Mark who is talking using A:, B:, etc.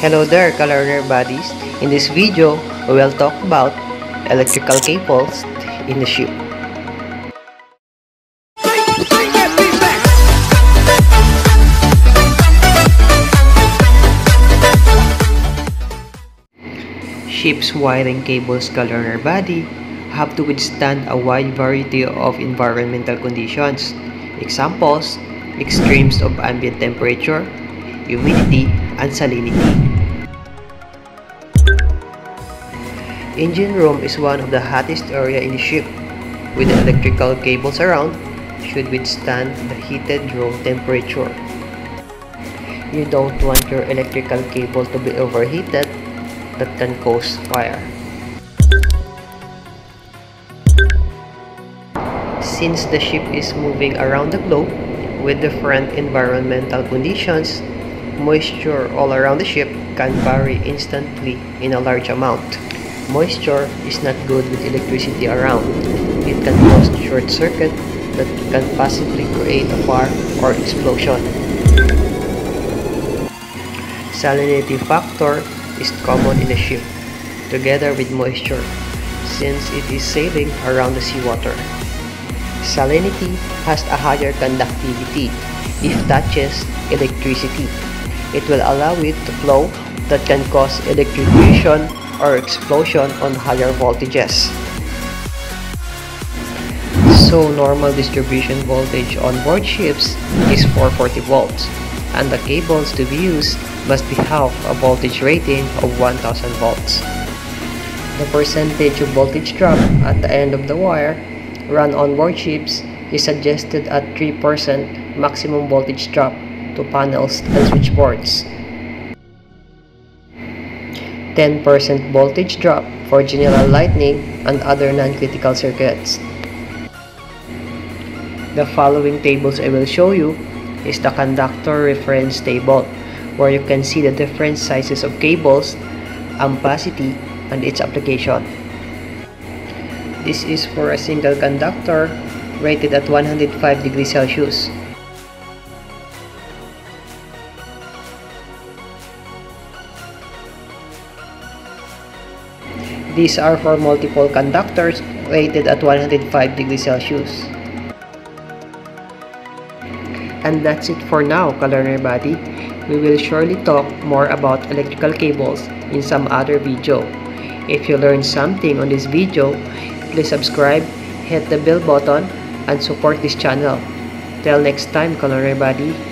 A: Hello there, Kalearner buddies. In this video, we will talk about electrical cables in the ship. Ship's wiring cables color body have to withstand a wide variety of environmental conditions. Examples, extremes of ambient temperature, humidity, and salinity. Engine room is one of the hottest area in the ship. With the electrical cables around, should withstand the heated room temperature. You don't want your electrical cable to be overheated that can cause fire. Since the ship is moving around the globe with different environmental conditions, moisture all around the ship can vary instantly in a large amount. Moisture is not good with electricity around. It can cause short circuit that can possibly create a fire or explosion. Salinity factor is common in a ship, together with moisture, since it is sailing around the seawater. Salinity has a higher conductivity if touches electricity. It will allow it to flow that can cause electrocution or explosion on higher voltages. So normal distribution voltage on board ships is 440 volts and the cables to be used must be half a voltage rating of 1000 volts. The percentage of voltage drop at the end of the wire run on board ships is suggested at 3% maximum voltage drop to panels and switchboards. 10% voltage drop for general lighting and other non-critical circuits. The following tables I will show you is the conductor reference table where you can see the different sizes of cables, ampacity, and its application. This is for a single conductor rated at 105 degrees Celsius. These are for multiple conductors rated at 105 degrees Celsius. And that's it for now, Kalearner Buddy. We will surely talk more about electrical cables in some other video. If you learned something on this video, please subscribe, hit the bell button, and support this channel. Till next time, Kalearner Buddy.